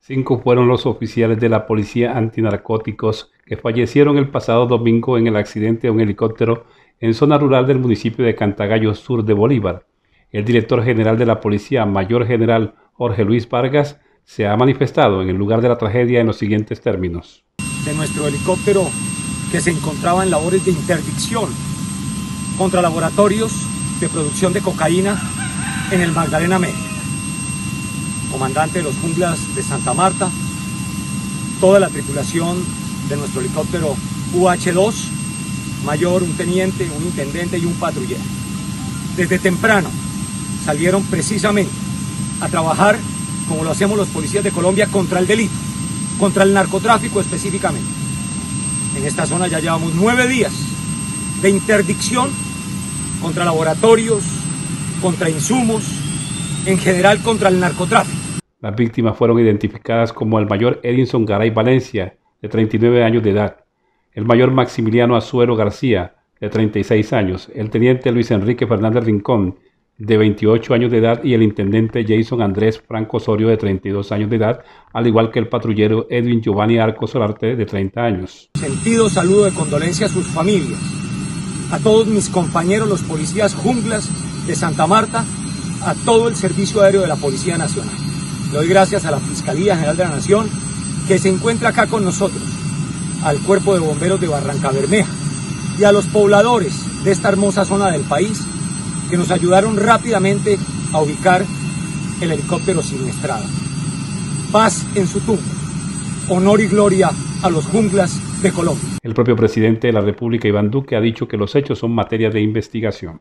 Cinco fueron los oficiales de la Policía Antinarcóticos que fallecieron el pasado domingo en el accidente de un helicóptero en zona rural del municipio de Cantagallo, sur de Bolívar. El director general de la Policía, Mayor General Jorge Luis Vargas, se ha manifestado en el lugar de la tragedia en los siguientes términos. De nuestro helicóptero que se encontraba en labores de interdicción contra laboratorios de producción de cocaína en el Magdalena Medio comandante de los junglas de Santa Marta, toda la tripulación de nuestro helicóptero UH-2, mayor, un teniente, un intendente y un patrullero. Desde temprano salieron precisamente a trabajar, como lo hacemos los policías de Colombia, contra el delito, contra el narcotráfico específicamente. En esta zona ya llevamos nueve días de interdicción contra laboratorios, contra insumos, en general contra el narcotráfico. Las víctimas fueron identificadas como el mayor Edinson Garay Valencia, de 39 años de edad, el mayor Maximiliano Azuero García, de 36 años, el teniente Luis Enrique Fernández Rincón, de 28 años de edad, y el intendente Jason Andrés Franco Osorio, de 32 años de edad, al igual que el patrullero Edwin Giovanni Arco Solarte, de 30 años. Sentido saludo de condolencia a sus familias, a todos mis compañeros los policías junglas de Santa Marta, a todo el Servicio Aéreo de la Policía Nacional. Doy gracias a la Fiscalía General de la Nación que se encuentra acá con nosotros, al Cuerpo de Bomberos de Barranca Bermeja y a los pobladores de esta hermosa zona del país que nos ayudaron rápidamente a ubicar el helicóptero siniestrado. Paz en su tumba, honor y gloria a los junglas de Colombia. El propio presidente de la República, Iván Duque, ha dicho que los hechos son materia de investigación.